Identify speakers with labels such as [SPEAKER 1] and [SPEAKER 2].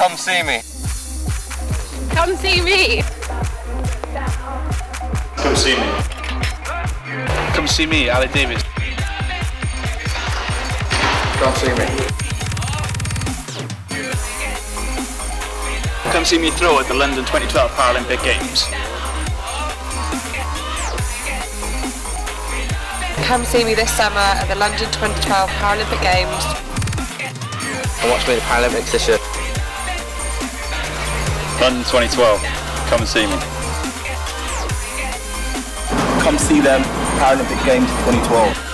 [SPEAKER 1] Come see me.
[SPEAKER 2] Come see me.
[SPEAKER 3] Come see me.
[SPEAKER 4] Come see me, Aled Davies.
[SPEAKER 1] Come see me.
[SPEAKER 4] Come see me throw at the London 2012 Paralympic Games.
[SPEAKER 2] Come see me this summer at the London 2012 Paralympic Games.
[SPEAKER 1] And watch me in the Paralympics this year.
[SPEAKER 4] London 2012. Come and see me.
[SPEAKER 3] Come see them. Paralympic Games 2012.